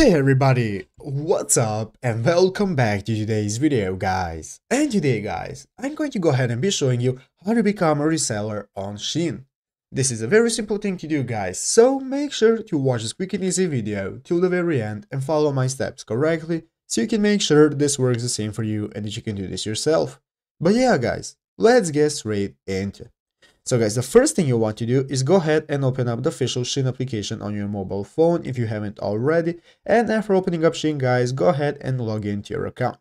Hey everybody, what's up and welcome back to today's video guys. And today guys, I'm going to go ahead and be showing you how to become a reseller on Shein. This is a very simple thing to do guys, so make sure to watch this quick and easy video till the very end and follow my steps correctly so you can make sure this works the same for you and that you can do this yourself. But yeah guys, let's get straight into it. So guys, the first thing you want to do is go ahead and open up the official Shein application on your mobile phone if you haven't already. And after opening up Shein guys, go ahead and log into your account.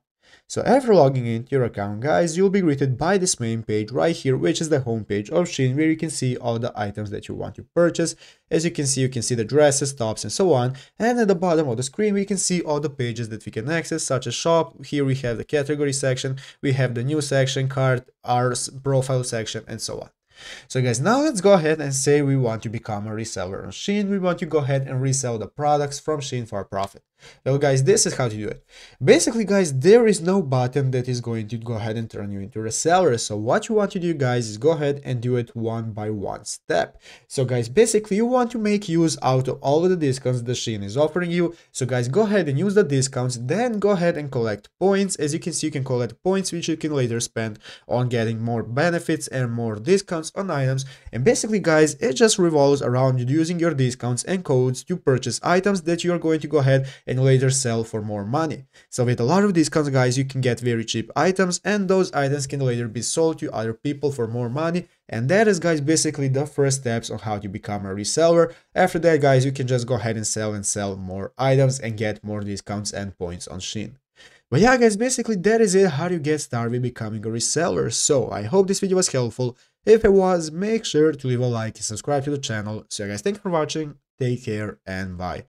So after logging into your account guys, you'll be greeted by this main page right here, which is the home page of Shein where you can see all the items that you want to purchase. As you can see, you can see the dresses, tops and so on. And at the bottom of the screen, we can see all the pages that we can access such as shop. Here we have the category section, we have the new section, cart, our profile section and so on. So guys, now let's go ahead and say we want to become a reseller on Shein. We want to go ahead and resell the products from Shein for a profit. Well guys, this is how to do it. Basically guys, there is no button that is going to go ahead and turn you into a seller. So what you want to do guys is go ahead and do it one by one step. So guys, basically you want to make use out of all of the discounts the Shein is offering you. So guys, go ahead and use the discounts, then go ahead and collect points. As you can see, you can collect points which you can later spend on getting more benefits and more discounts on items. And basically guys, it just revolves around using your discounts and codes to purchase items that you're going to go ahead and later sell for more money. So with a lot of discounts guys, you can get very cheap items and those items can later be sold to other people for more money. And that is guys basically the first steps on how to become a reseller. After that guys, you can just go ahead and sell and sell more items and get more discounts and points on Shein. But yeah guys, basically that is it how you get started with becoming a reseller. So I hope this video was helpful. If it was, make sure to leave a like and subscribe to the channel. So guys, thank you for watching, take care and bye.